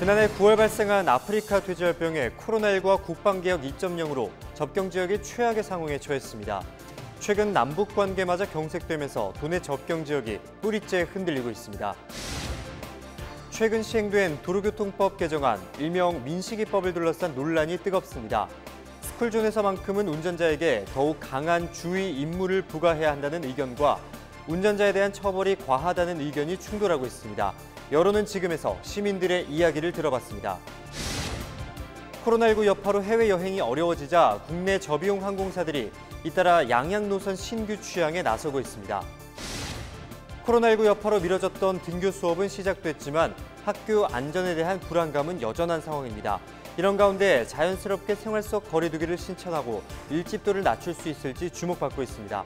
지난해 9월 발생한 아프리카 돼지열병에 코로나19와 국방개혁 2.0으로 접경 지역이 최악의 상황에 처했습니다. 최근 남북 관계마저 경색되면서 도내 접경 지역이 뿌리째 흔들리고 있습니다. 최근 시행된 도로교통법 개정안, 일명 민식이법을 둘러싼 논란이 뜨겁습니다. 스쿨존에서만큼은 운전자에게 더욱 강한 주의 임무를 부과해야 한다는 의견과 운전자에 대한 처벌이 과하다는 의견이 충돌하고 있습니다. 여론은 지금에서 시민들의 이야기를 들어봤습니다. 코로나19 여파로 해외여행이 어려워지자 국내 저비용 항공사들이 잇따라 양양 노선 신규 취향에 나서고 있습니다. 코로나19 여파로 미뤄졌던 등교 수업은 시작됐지만 학교 안전에 대한 불안감은 여전한 상황입니다. 이런 가운데 자연스럽게 생활 속 거리두기를 신청하고 일집도를 낮출 수 있을지 주목받고 있습니다.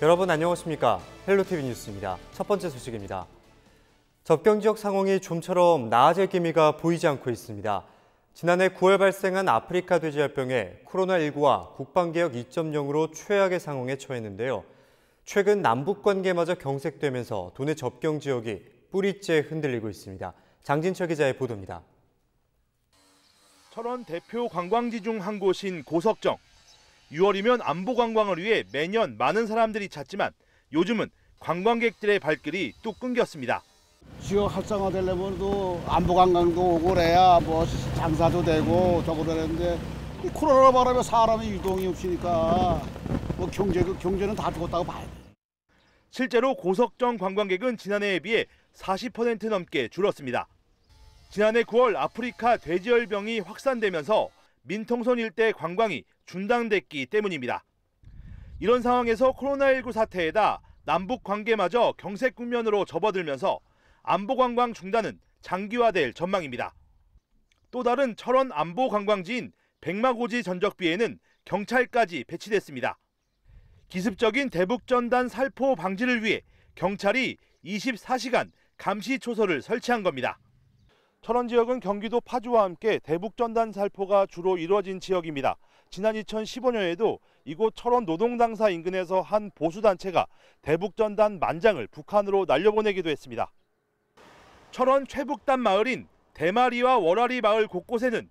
여러분 안녕하십니까? 헬로티비 뉴스입니다. 첫 번째 소식입니다. 접경 지역 상황이 좀처럼 나아질 기미가 보이지 않고 있습니다. 지난해 9월 발생한 아프리카 돼지열병에 코로나19와 국방개혁 2.0으로 최악의 상황에 처했는데요. 최근 남북 관계마저 경색되면서 도내 접경 지역이 뿌리째 흔들리고 있습니다. 장진철 기자의 보도입니다. 철원 대표 관광지 중 한 곳인 고석정. 6월이면 안보 관광을 위해 매년 많은 사람들이 찾지만 요즘은 관광객들의 발길이 뚝 끊겼습니다. 지역 활성화되려면 또 안보 관광도 오고 그래야 뭐 장사도 되고 저거 그러는데 코로나 바람에 사람의 유동이 없으니까 뭐 경제 경제는 다 죽었다고 봐야 돼. 실제로 고석정 관광객은 지난해에 비해 40% 넘게 줄었습니다. 지난해 9월 아프리카 돼지열병이 확산되면서 민통선 일대 관광이 중단됐기 때문입니다. 이런 상황에서 코로나19 사태에다 남북 관계마저 경색 국면으로 접어들면서 안보 관광 중단은 장기화될 전망입니다. 또 다른 철원 안보 관광지인 백마고지 전적비에는 경찰까지 배치됐습니다. 기습적인 대북전단 살포 방지를 위해 경찰이 24시간 감시 초소를 설치한 겁니다. 철원 지역은 경기도 파주와 함께 대북 전단 살포가 주로 이루어진 지역입니다. 지난 2015년에도 이곳 철원 노동당사 인근에서 한 보수단체가 대북 전단 만장을 북한으로 날려보내기도 했습니다. 철원 최북단 마을인 대마리와 월화리 마을 곳곳에는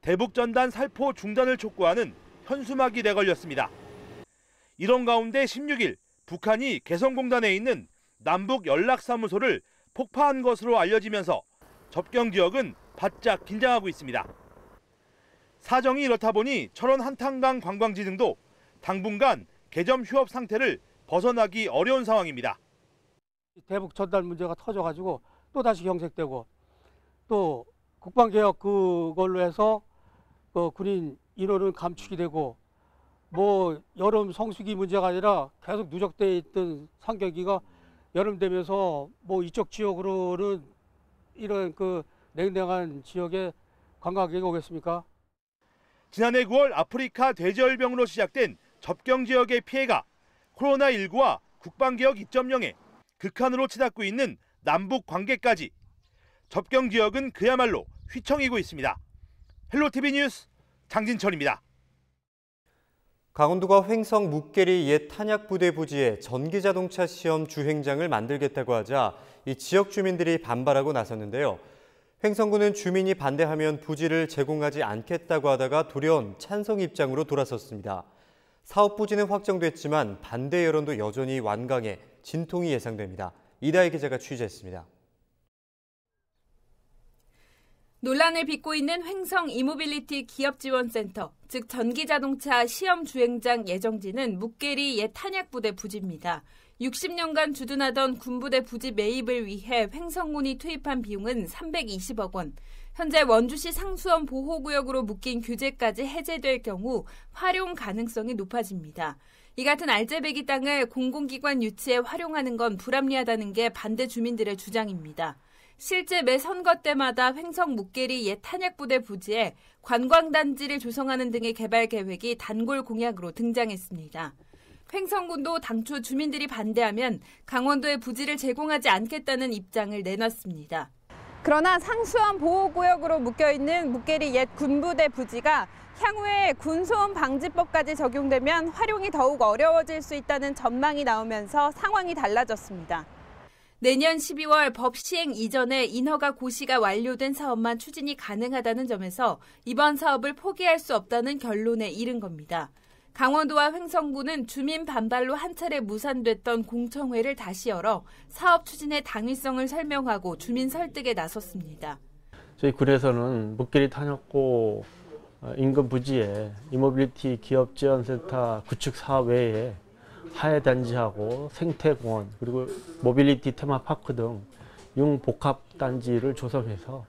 대북 전단 살포 중단을 촉구하는 현수막이 내걸렸습니다. 이런 가운데 16일 북한이 개성공단에 있는 남북 연락사무소를 폭파한 것으로 알려지면서 접경 지역은 바짝 긴장하고 있습니다. 사정이 이렇다 보니 철원 한탄강 관광지 등도 당분간 개점 휴업 상태를 벗어나기 어려운 상황입니다. 대북 전달 문제가 터져가지고 또 다시 경색되고 또 국방개혁 그걸로 해서 그 군인 인원은 감축이 되고 뭐 여름 성수기 문제가 아니라 계속 누적돼 있던 상경기가 여름 되면서 뭐 이쪽 지역으로는 이런 그 냉랭한 지역에 관광객이 오겠습니까? 지난해 9월 아프리카 돼지열병으로 시작된 접경 지역의 피해가 코로나19와 국방개혁 2.0에 극한으로 치닫고 있는 남북 관계까지 접경 지역은 그야말로 휘청이고 있습니다. 헬로티비 뉴스 장진철입니다. 강원도가 횡성 묵계리 옛 탄약부대 부지에 전기자동차 시험 주행장을 만들겠다고 하자 이 지역 주민들이 반발하고 나섰는데요. 횡성군은 주민이 반대하면 부지를 제공하지 않겠다고 하다가 돌연 찬성 입장으로 돌아섰습니다. 사업 부지는 확정됐지만 반대 여론도 여전히 완강해 진통이 예상됩니다. 이다희 기자가 취재했습니다. 논란을 빚고 있는 횡성 이모빌리티 기업지원센터, 즉 전기자동차 시험 주행장 예정지는 묵계리 옛 탄약부대 부지입니다. 60년간 주둔하던 군부대 부지 매입을 위해 횡성군이 투입한 비용은 320억 원. 현재 원주시 상수원 보호구역으로 묶인 규제까지 해제될 경우 활용 가능성이 높아집니다. 이 같은 알짜배기 땅을 공공기관 유치에 활용하는 건 불합리하다는 게 반대 주민들의 주장입니다. 실제 매 선거 때마다 횡성 묵계리 옛 탄약부대 부지에 관광단지를 조성하는 등의 개발 계획이 단골 공약으로 등장했습니다. 횡성군도 당초 주민들이 반대하면 강원도에 부지를 제공하지 않겠다는 입장을 내놨습니다. 그러나 상수원 보호구역으로 묶여있는 묵계리 옛 군부대 부지가 향후에 군소음 방지법까지 적용되면 활용이 더욱 어려워질 수 있다는 전망이 나오면서 상황이 달라졌습니다. 내년 12월 법 시행 이전에 인허가 고시가 완료된 사업만 추진이 가능하다는 점에서 이번 사업을 포기할 수 없다는 결론에 이른 겁니다. 강원도와 횡성군은 주민 반발로 한 차례 무산됐던 공청회를 다시 열어 사업 추진의 당위성을 설명하고 주민 설득에 나섰습니다. 저희 군에서는 묵계리 탄약고 어, 인근 부지에 이모빌리티 기업 지원센터 구축 사업 외에 하해 단지하고 생태공원 그리고 모빌리티 테마파크 등 융복합 단지를 조성해서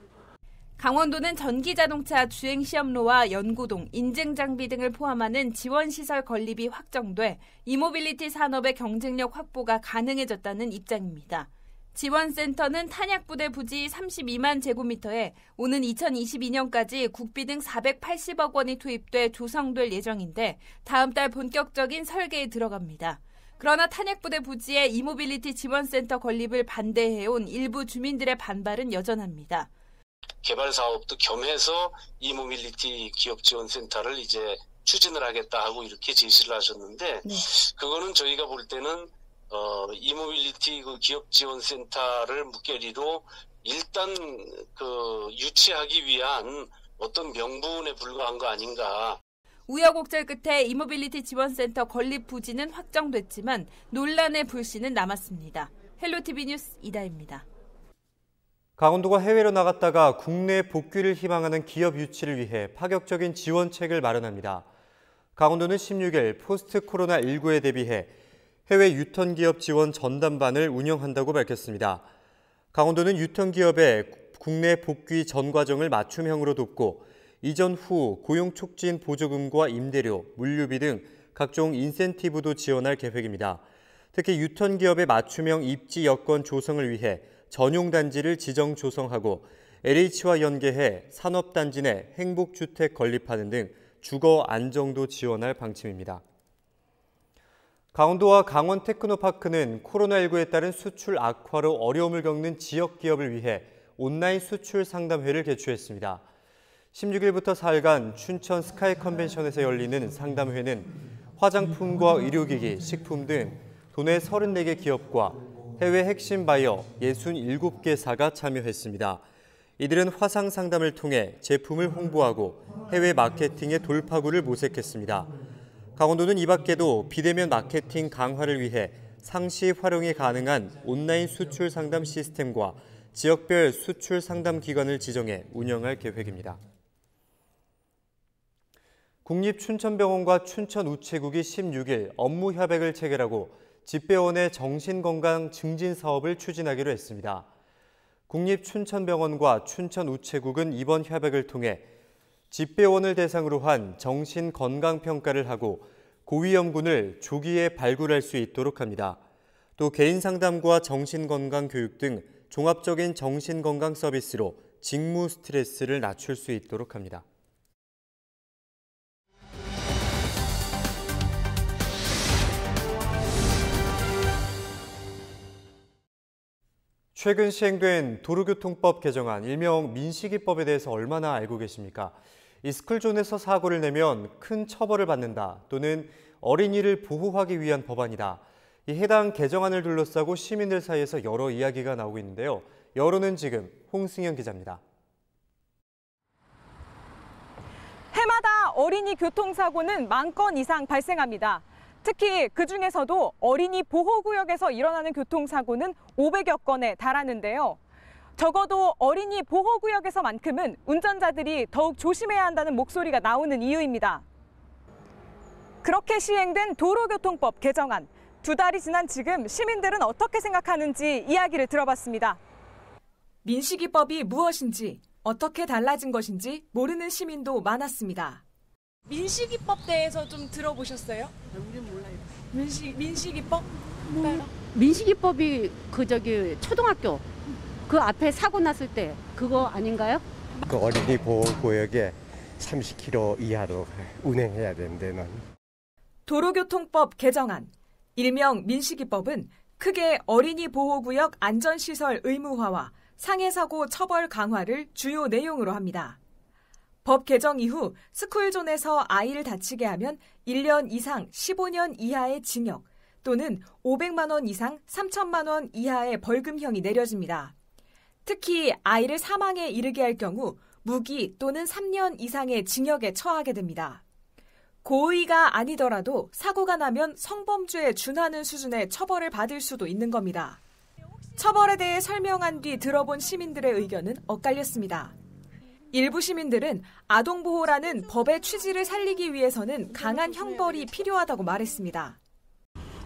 강원도는 전기자동차 주행시험로와 연구동, 인증장비 등을 포함하는 지원시설 건립이 확정돼 이모빌리티 산업의 경쟁력 확보가 가능해졌다는 입장입니다. 지원센터는 탄약부대 부지 32만 제곱미터에 오는 2022년까지 국비 등 480억 원이 투입돼 조성될 예정인데 다음 달 본격적인 설계에 들어갑니다. 그러나 탄약부대 부지에 이모빌리티 지원센터 건립을 반대해온 일부 주민들의 반발은 여전합니다. 개발 사업도 겸해서 이모빌리티 기업 지원 센터를 이제 추진을 하겠다 하고 이렇게 제시를 하셨는데 네. 그거는 저희가 볼 때는 어 이모빌리티 그 기업 지원 센터를 묵계리로 일단 그 유치하기 위한 어떤 명분에 불과한 거 아닌가 우여곡절 끝에 이모빌리티 지원센터 건립 부지는 확정됐지만 논란의 불씨는 남았습니다. 헬로티비 뉴스 이다희입니다. 강원도가 해외로 나갔다가 국내 복귀를 희망하는 기업 유치를 위해 파격적인 지원책을 마련합니다. 강원도는 16일 포스트 코로나19에 대비해 해외 유턴 기업 지원 전담반을 운영한다고 밝혔습니다. 강원도는 유턴 기업의 국내 복귀 전 과정을 맞춤형으로 돕고 이전 후 고용 촉진 보조금과 임대료, 물류비 등 각종 인센티브도 지원할 계획입니다. 특히 유턴 기업의 맞춤형 입지 여건 조성을 위해 전용 단지를 지정 조성하고 LH와 연계해 산업 단지 내 행복 주택 건립하는 등 주거 안정도 지원할 방침입니다. 강원도와 강원 테크노파크는 코로나19에 따른 수출 악화로 어려움을 겪는 지역 기업을 위해 온라인 수출 상담회를 개최했습니다. 16일부터 4일간 춘천 스카이 컨벤션에서 열리는 상담회는 화장품과 의료기기, 식품 등 도내 34개 기업과 해외 핵심 바이어 67개사가 참여했습니다. 이들은 화상 상담을 통해 제품을 홍보하고 해외 마케팅의 돌파구를 모색했습니다. 강원도는 이 밖에도 비대면 마케팅 강화를 위해 상시 활용이 가능한 온라인 수출 상담 시스템과 지역별 수출 상담 기관을 지정해 운영할 계획입니다. 국립춘천병원과 춘천우체국이 16일 업무 협약을 체결하고 집배원의 정신건강 증진 사업을 추진하기로 했습니다. 국립춘천병원과 춘천우체국은 이번 협약을 통해 집배원을 대상으로 한 정신건강평가를 하고 고위험군을 조기에 발굴할 수 있도록 합니다. 또 개인 상담과 정신건강 교육 등 종합적인 정신건강 서비스로 직무 스트레스를 낮출 수 있도록 합니다. 최근 시행된 도로교통법 개정안, 일명 민식이법에 대해서 얼마나 알고 계십니까? 이 스쿨존에서 사고를 내면 큰 처벌을 받는다 또는 어린이를 보호하기 위한 법안이다. 이 해당 개정안을 둘러싸고 시민들 사이에서 여러 이야기가 나오고 있는데요. 여론은 지금 홍승현 기자입니다. 해마다 어린이 교통사고는 만 건 이상 발생합니다. 특히 그 중에서도 어린이 보호구역에서 일어나는 교통사고는 500여 건에 달하는데요. 적어도 어린이 보호구역에서만큼은 운전자들이 더욱 조심해야 한다는 목소리가 나오는 이유입니다. 그렇게 시행된 도로교통법 개정안. 두 달이 지난 지금 시민들은 어떻게 생각하는지 이야기를 들어봤습니다. 민식이법이 무엇인지 어떻게 달라진 것인지 모르는 시민도 많았습니다. 민식이법 대해서 좀 들어보셨어요? 우리 몰라요. 민식 민식이법? 뭐, 민식이법이 그 저기 초등학교 그 앞에 사고 났을 때 그거 아닌가요? 그 어린이 보호구역에 30km 이하로 운행해야 된다는. 도로교통법 개정안 일명 민식이법은 크게 어린이 보호구역 안전시설 의무화와 상해 사고 처벌 강화를 주요 내용으로 합니다. 법 개정 이후 스쿨존에서 아이를 다치게 하면 1년 이상 15년 이하의 징역 또는 500만 원 이상 3천만 원 이하의 벌금형이 내려집니다. 특히 아이를 사망에 이르게 할 경우 무기 또는 3년 이상의 징역에 처하게 됩니다. 고의가 아니더라도 사고가 나면 성범죄에 준하는 수준의 처벌을 받을 수도 있는 겁니다. 처벌에 대해 설명한 뒤 들어본 시민들의 의견은 엇갈렸습니다. 일부 시민들은 아동보호라는 법의 취지를 살리기 위해서는 강한 형벌이 필요하다고 말했습니다.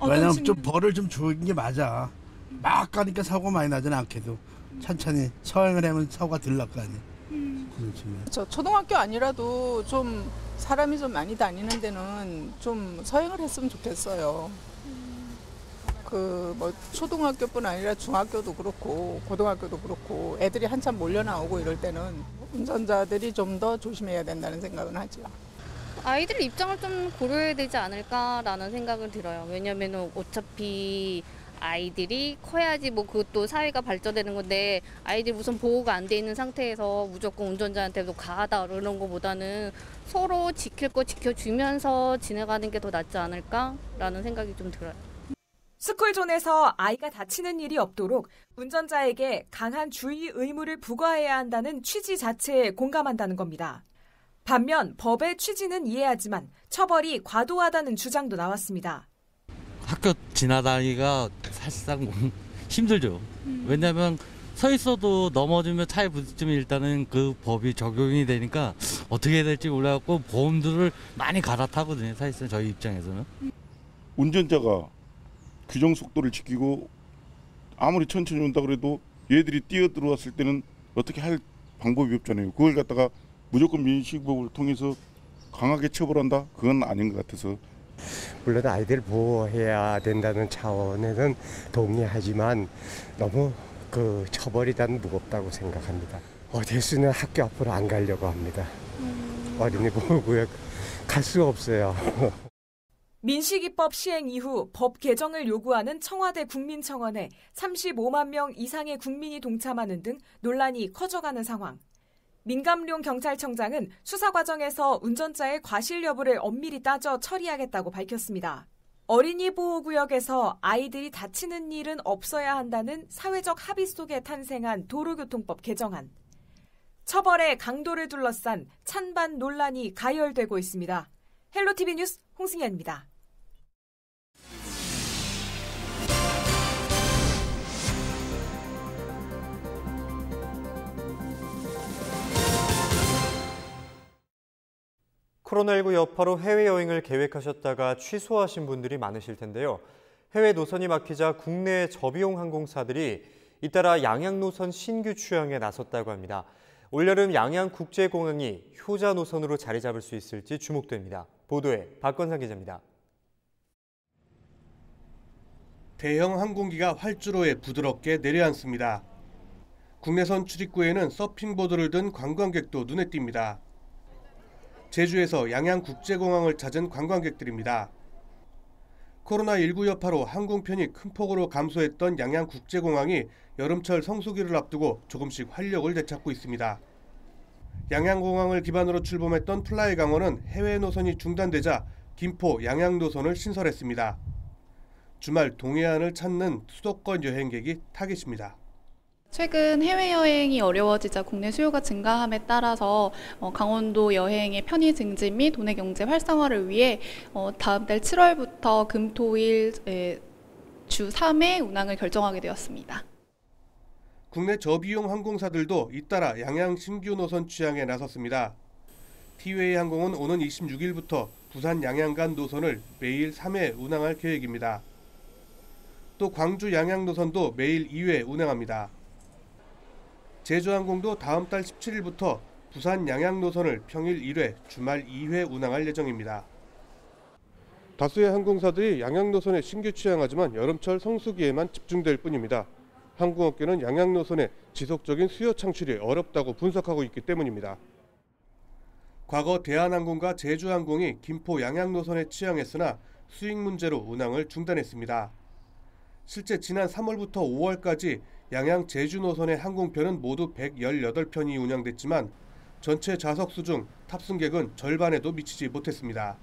왜냐면 좀 벌을 좀 주는 게 맞아. 막 가니까 사고 많이 나진 않게도 천천히 서행을 하면 사고가 덜 날 거 아니야. 그런 측면. 저 초등학교 아니라도 좀 사람이 좀 많이 다니는 데는 좀 서행을 했으면 좋겠어요. 그 뭐 초등학교뿐 아니라 중학교도 그렇고 고등학교도 그렇고 애들이 한참 몰려 나오고 이럴 때는 운전자들이 좀 더 조심해야 된다는 생각은 하죠. 아이들 입장을 좀 고려해야 되지 않을까라는 생각은 들어요. 왜냐면은 어차피 아이들이 커야지 뭐 그것도 사회가 발전되는 건데 아이들 무슨 보호가 안 돼 있는 상태에서 무조건 운전자한테도 가하다 그러는 것보다는 서로 지킬 거 지켜주면서 지나가는 게 더 낫지 않을까라는 생각이 좀 들어요. 스쿨존에서 아이가 다치는 일이 없도록 운전자에게 강한 주의 의무를 부과해야 한다는 취지 자체에 공감한다는 겁니다. 반면 법의 취지는 이해하지만 처벌이 과도하다는 주장도 나왔습니다. 학교 지나다니기가 사실상 힘들죠. 왜냐하면 서 있어도 넘어지면 차에 부딪히면 일단은 그 법이 적용이 되니까 어떻게 해야 될지 몰라갖고 보험들을 많이 갈아타거든요. 사실상 저희 입장에서는. 운전자가 규정 속도를 지키고 아무리 천천히 온다 그래도 얘들이 뛰어 들어왔을 때는 어떻게 할 방법이 없잖아요. 그걸 갖다가 무조건 민식법을 통해서 강하게 처벌한다? 그건 아닌 것 같아서 물론 아이들 보호해야 된다는 차원에는 동의하지만 너무 그 처벌이 단 무겁다고 생각합니다. 어디수는 학교 앞으로 안 가려고 합니다. 어린이 보호구역 갈 수가 없어요. 민식이법 시행 이후 법 개정을 요구하는 청와대 국민청원에 35만 명 이상의 국민이 동참하는 등 논란이 커져가는 상황. 민감룡 경찰청장은 수사 과정에서 운전자의 과실 여부를 엄밀히 따져 처리하겠다고 밝혔습니다. 어린이 보호구역에서 아이들이 다치는 일은 없어야 한다는 사회적 합의 속에 탄생한 도로교통법 개정안. 처벌의 강도를 둘러싼 찬반 논란이 가열되고 있습니다. 헬로티비 뉴스 홍승현입니다. 코로나19 여파로 해외여행을 계획하셨다가 취소하신 분들이 많으실 텐데요. 해외 노선이 막히자 국내 저비용 항공사들이 잇따라 양양 노선 신규 출항에 나섰다고 합니다. 올여름 양양국제공항이 효자 노선으로 자리 잡을 수 있을지 주목됩니다. 보도에 박건상 기자입니다. 대형 항공기가 활주로에 부드럽게 내려앉습니다. 국내선 출입구에는 서핑보드를 든 관광객도 눈에 띕니다. 제주에서 양양국제공항을 찾은 관광객들입니다. 코로나19 여파로 항공편이 큰 폭으로 감소했던 양양국제공항이 여름철 성수기를 앞두고 조금씩 활력을 되찾고 있습니다. 양양공항을 기반으로 출범했던 플라이 강원은 해외 노선이 중단되자 김포 양양 노선을 신설했습니다. 주말 동해안을 찾는 수도권 여행객이 타깃입니다. 최근 해외여행이 어려워지자 국내 수요가 증가함에 따라서 강원도 여행의 편의 증진 및 도내 경제 활성화를 위해 다음 달 7월부터 금, 토, 일 주 3회 운항을 결정하게 되었습니다. 국내 저비용 항공사들도 잇따라 양양 신규 노선 취항에 나섰습니다. 티웨이 항공은 오는 26일부터 부산 양양 간 노선을 매일 3회 운항할 계획입니다. 또 광주 양양 노선도 매일 2회 운행합니다. 제주항공도 다음 달 17일부터 부산 양양 노선을 평일 1회, 주말 2회 운항할 예정입니다. 다수의 항공사들이 양양 노선에 신규 취항하지만 여름철 성수기에만 집중될 뿐입니다. 항공업계는 양양 노선의 지속적인 수요 창출이 어렵다고 분석하고 있기 때문입니다. 과거 대한항공과 제주항공이 김포 양양 노선에 취항했으나 수익 문제로 운항을 중단했습니다. 실제 지난 3월부터 5월까지 양양 제주 노선의 항공편은 모두 118편이 운항됐지만 전체 좌석 수 중 탑승객은 절반에도 미치지 못했습니다.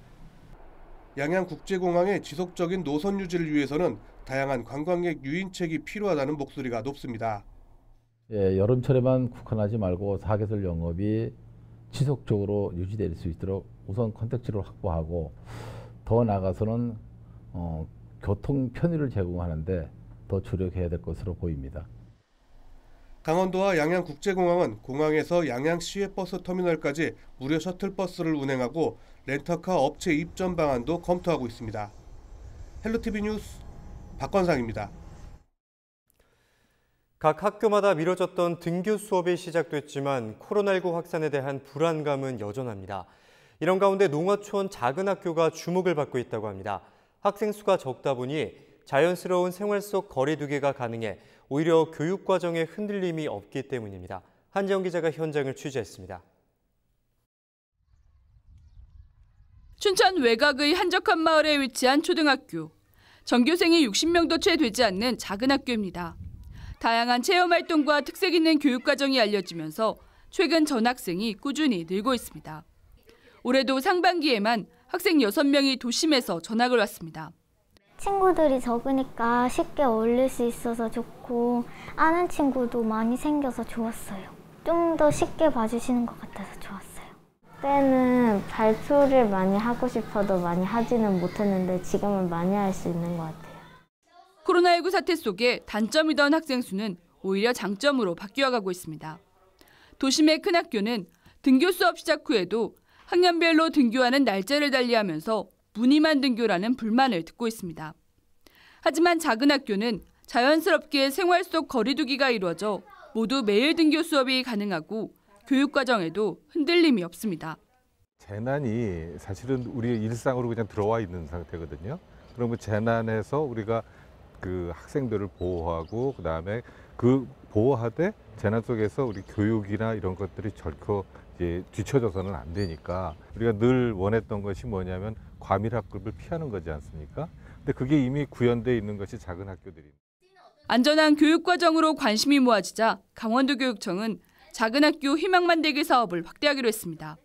양양국제공항의 지속적인 노선 유지를 위해서는 다양한 관광객 유인책이 필요하다는 목소리가 높습니다. 예, 여름철에만 국한하지 말고 사계절 영업이 지속적으로 유지될 수 있도록 우선 컨택지를 확보하고 더 나아가서는 어, 교통 편의를 제공하는데 더 주력해야 될 것으로 보입니다. 강원도와 양양국제공항은 공항에서 양양 시외 버스 터미널까지 무료 셔틀버스를 운행하고 렌터카 업체 입점 방안도 검토하고 있습니다. 헬로티비 뉴스 박건상입니다. 각 학교마다 미뤄졌던 등교 수업이 시작됐지만 코로나19 확산에 대한 불안감은 여전합니다. 이런 가운데 농어촌 작은 학교가 주목을 받고 있다고 합니다. 학생 수가 적다 보니 자연스러운 생활 속 거리두기가 가능해 오히려 교육 과정에 흔들림이 없기 때문입니다. 한지영 기자가 현장을 취재했습니다. 춘천 외곽의 한적한 마을에 위치한 초등학교. 전교생이 60명도 채 되지 않는 작은 학교입니다. 다양한 체험 활동과 특색 있는 교육 과정이 알려지면서 최근 전학생이 꾸준히 늘고 있습니다. 올해도 상반기에만 학생 6명이 도심에서 전학을 왔습니다. 친구들이 적으니까 쉽게 어울릴 수 있어서 좋고 아는 친구도 많이 생겨서 좋았어요. 좀 더 쉽게 봐주시는 것 같아서 좋았어요. 그때는 발표를 많이 하고 싶어도 많이 하지는 못했는데 지금은 많이 할 수 있는 것 같아요. 코로나19 사태 속에 단점이던 학생 수는 오히려 장점으로 바뀌어가고 있습니다. 도심의 큰 학교는 등교 수업 시작 후에도 학년별로 등교하는 날짜를 달리하면서 무늬만 등교라는 불만을 듣고 있습니다. 하지만 작은 학교는 자연스럽게 생활 속 거리두기가 이루어져 모두 매일 등교 수업이 가능하고 교육 과정에도 흔들림이 없습니다. 재난이 사실은 우리 일상으로 그냥 들어와 있는 상태거든요. 그러면 재난에서 우리가 그 학생들을 보호하고 그다음에 그 보호하되 재난 속에서 우리 교육이나 이런 것들이 절코 이제 뒤처져서는 안 되니까 우리가 늘 원했던 것이 뭐냐면 과밀 학급을 피하는 거지 않습니까? 근데 그게 이미 구현돼 있는 것이 작은 학교들입니다. 안전한 교육 과정으로 관심이 모아지자 강원도 교육청은 작은 학교 희망 만들기 사업을 확대하기로 했습니다.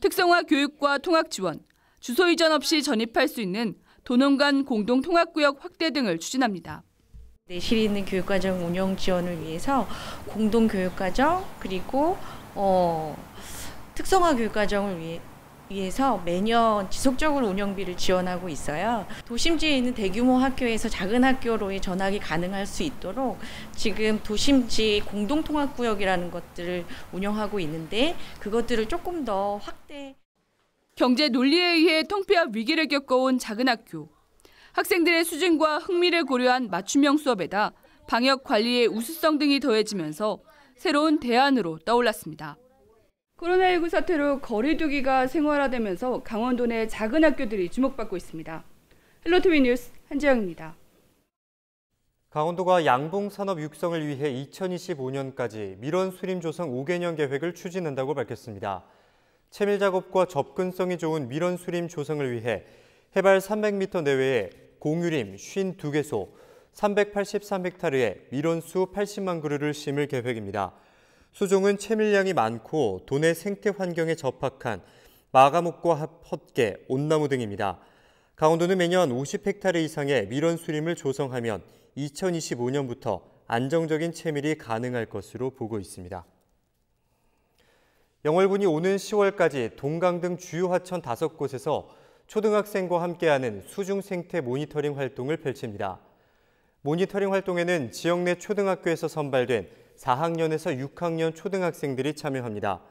특성화 교육과 통학 지원, 주소 이전 없이 전입할 수 있는 도농 간 공동 통학구역 확대 등을 추진합니다. 내실 있는 교육과정 운영 지원을 위해서 공동 교육과정 그리고 어, 특성화 교육과정을 위해 위해서 매년 지속적으로 운영비를 지원하고 있어요. 도심지에 있는 대규모 학교에서 작은 학교로의 전학이 가능할 수 있도록 지금 도심지 공동통합구역이라는 것들을 운영하고 있는데 그것들을 조금 더 확대. 경제 논리에 의해 통폐합 위기를 겪어온 작은 학교. 학생들의 수준과 흥미를 고려한 맞춤형 수업에다 방역 관리의 우수성 등이 더해지면서 새로운 대안으로 떠올랐습니다. 코로나19 사태로 거리두기가 생활화되면서 강원도 내 작은 학교들이 주목받고 있습니다. 헬로티비 뉴스 한지영입니다. 강원도가 양봉 산업 육성을 위해 2025년까지 밀원 수림 조성 5개년 계획을 추진한다고 밝혔습니다. 채밀 작업과 접근성이 좋은 밀원 수림 조성을 위해 해발 300m 내외에 공유림 52개소, 383헥타르에 밀원수 80만 그루를 심을 계획입니다. 수종은 채밀량이 많고 도내 생태 환경에 접합한 마가목과 헛개, 온나무 등입니다. 강원도는 매년 50헥타르 이상의 밀원 수림을 조성하면 2025년부터 안정적인 채밀이 가능할 것으로 보고 있습니다. 영월군이 오는 10월까지 동강 등 주요 하천 5곳에서 초등학생과 함께하는 수중 생태 모니터링 활동을 펼칩니다. 모니터링 활동에는 지역 내 초등학교에서 선발된 4학년에서 6학년 초등학생들이 참여합니다.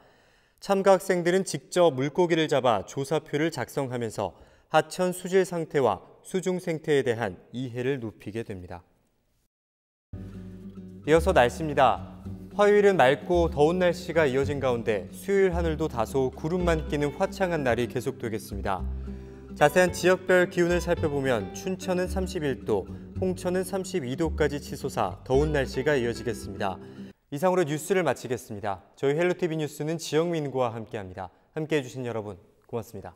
참가 학생들은 직접 물고기를 잡아 조사표를 작성하면서 하천 수질 상태와 수중 생태에 대한 이해를 높이게 됩니다. 이어서 날씨입니다. 화요일은 맑고 더운 날씨가 이어진 가운데 수요일 하늘도 다소 구름만 끼는 화창한 날이 계속되겠습니다. 자세한 지역별 기온을 살펴보면 춘천은 31도, 홍천은 32도까지 치솟아 더운 날씨가 이어지겠습니다. 이상으로 뉴스를 마치겠습니다. 저희 헬로티비 뉴스는 지영민과 함께합니다. 함께해 주신 여러분 고맙습니다.